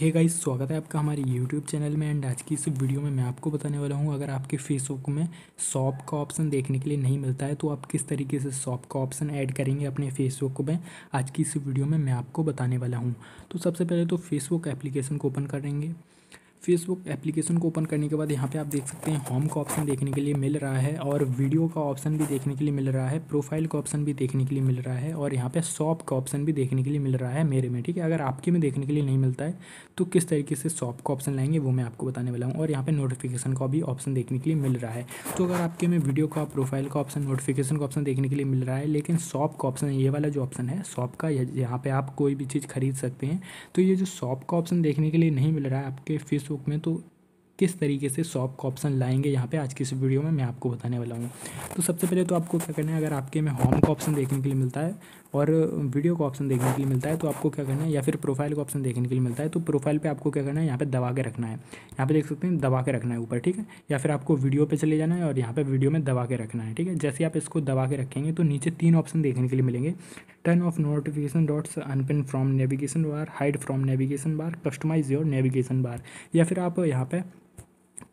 Hey guys स्वागत है आपका हमारे यूट्यूब चैनल में एंड आज की इस वीडियो में मैं आपको बताने वाला हूँ, अगर आपके फेसबुक में शॉप का ऑप्शन देखने के लिए नहीं मिलता है तो आप किस तरीके से शॉप का ऑप्शन ऐड करेंगे अपने फेसबुक में, आज की इस वीडियो में मैं आपको बताने वाला हूँ। तो सबसे पहले तो फेसबुक एप्लीकेशन को ओपन करेंगे फेसबुक एप्लीकेशन को ओपन करने के बाद यहाँ पे आप देख सकते हैं होम का ऑप्शन देखने के लिए मिल रहा है और वीडियो का ऑप्शन भी देखने के लिए मिल रहा है प्रोफ़ाइल का ऑप्शन भी देखने के लिए मिल रहा है और यहाँ पे शॉप का ऑप्शन भी देखने के लिए मिल रहा है मेरे में, ठीक है? अगर आपके में देखने के लिए नहीं मिलता है तो किस तरीके से शॉप का ऑप्शन लाएँगे वो मैं आपको बताने वाला हूँ और यहाँ पर नोटिफिकेशन का भी ऑप्शन देखने के लिए मिल रहा है। तो अगर आपके में वीडियो का प्रोफ़ाइल का ऑप्शन नोटिफिकेशन का ऑप्शन देखने के लिए मिल रहा है, लेकिन शॉप का ऑप्शन ये वाला जो ऑप्शन है शॉप का यहाँ पर आप कोई भी चीज़ खरीद सकते हैं तो ये जो शॉप का ऑप्शन देखने के लिए नहीं मिल रहा है, आपके फेसबुक में तो किस तरीके से शॉप का ऑप्शन लाएँगे यहाँ पे आज की इस वीडियो में, मैं आपको बताने वाला हूँ। तो सबसे पहले तो आपको क्या करना है, अगर आपके में होम का ऑप्शन देखने के लिए मिलता है और वीडियो का ऑप्शन देखने के लिए मिलता है तो आपको क्या करना है, या फिर प्रोफ़ाइल का ऑप्शन देखने के लिए मिलता है तो प्रोफ़ाइल पे आपको क्या करना है, यहाँ पे दबा के रखना है। यहाँ पे देख सकते हैं, दबा के रखना है ऊपर, ठीक है? या फिर आपको वीडियो पे चले जाना है और यहाँ पे वीडियो में दबा के रखना है, ठीक है? जैसे आप इसको दबा के रखेंगे तो नीचे तीन ऑप्शन देखने के लिए मिलेंगे। Turn off notification dots unpin from navigation bar hide from navigation bar customize your navigation bar या फिर आप यहाँ पे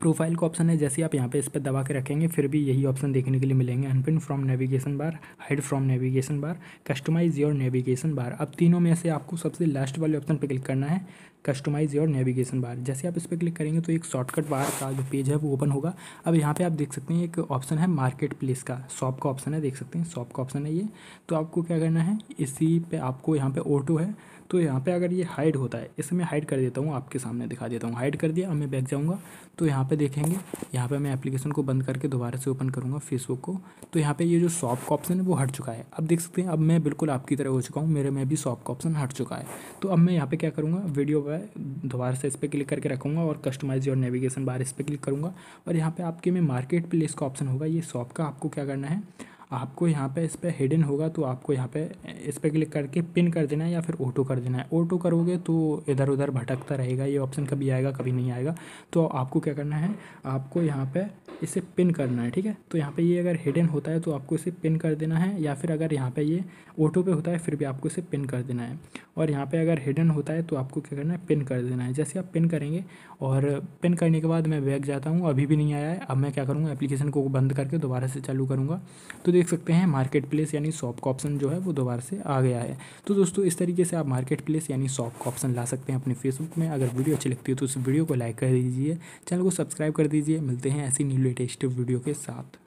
प्रोफ़ाइल का ऑप्शन है, जैसे आप यहाँ पे इस पर दबा के रखेंगे, फिर भी यही ऑप्शन देखने के लिए मिलेंगे। Unpin from navigation bar hide from navigation bar customize your navigation bar अब तीनों में से आपको सबसे लास्ट वाले ऑप्शन पर क्लिक करना है। कस्टमाइज योर नेविगेशन बार जैसे आप इस पर क्लिक करेंगे तो एक शॉर्टकट बार का जो पेज है वो ओपन होगा। अब यहाँ पे आप देख सकते हैं एक ऑप्शन है मार्केट प्लेस का। शॉप का ऑप्शन है, देख सकते हैं शॉप का ऑप्शन है ये। तो आपको क्या करना है? इसी पे आपको यहाँ पे ऑटो है। तो यहाँ पे अगर ये हाइड होता है, इसे मैं हाइड कर देता हूँ, आपके सामने दिखा देता हूँ। हाइड कर दिया, अब मैं बैक जाऊँगा। तो यहाँ पे देखेंगे, यहाँ पे मैं एप्लीकेशन को बंद करके दोबारा से ओपन करूँगा फेसबुक को। तो यहाँ पे ये जो शॉप का ऑप्शन है वो हट चुका है। अब देख सकते हैं, अब मैं बिल्कुल आपकी तरह हो चुका हूँ। मेरे में भी शॉप का ऑप्शन हट चुका है। तो अब मैं यहाँ पे क्या करूँगा? वीडियो पर दोबारा से इस पर क्लिक करके रखूँगा और कस्टमाइज योर नेविगेशन बार इस पर क्लिक करूँगा। और यहाँ पे आपके में मार्केट प्लेस का ऑप्शन होगा, ये शॉप का आपको क्या करना है? आपको यहाँ पे इस पर हिडन होगा तो आपको यहाँ पे इस पर क्लिक करके पिन कर देना है या फिर ऑटो कर देना है। ऑटो करोगे तो इधर उधर भटकता रहेगा, ये ऑप्शन कभी आएगा, कभी नहीं आएगा। तो आपको क्या करना है, आपको यहाँ पे इसे पिन करना है, ठीक है? तो यहाँ पे ये अगर हिडन होता है तो आपको इसे पिन कर देना है, या फिर अगर यहाँ पे ये ऑटो पे होता है, फिर भी आपको इसे पिन कर देना है। और यहाँ पे अगर हिडन होता है तो आपको क्या करना है? पिन कर देना है। जैसे आप पिन करेंगे, और पिन करने के बाद मैं बैग जाता हूँ, अभी भी नहीं आया है, अब मैं क्या करूँगा एप्लीकेशन को बंद करके दोबारा से चालू करूँगा। तो देख सकते हैं मार्केट प्लेस यानी शॉप का ऑप्शन जो है वो दोबारा से आ गया है। तो दोस्तों, इस तरीके से आप मार्केट प्लेस यानी शॉप का ऑप्शन ला सकते हैं अपने फेसबुक में। अगर वीडियो अच्छी लगती है तो उस वीडियो को लाइक कर दीजिए, चैनल को सब्सक्राइब कर दीजिए। मिलते हैं ऐसी न्यू लेटेस्ट वीडियो के साथ।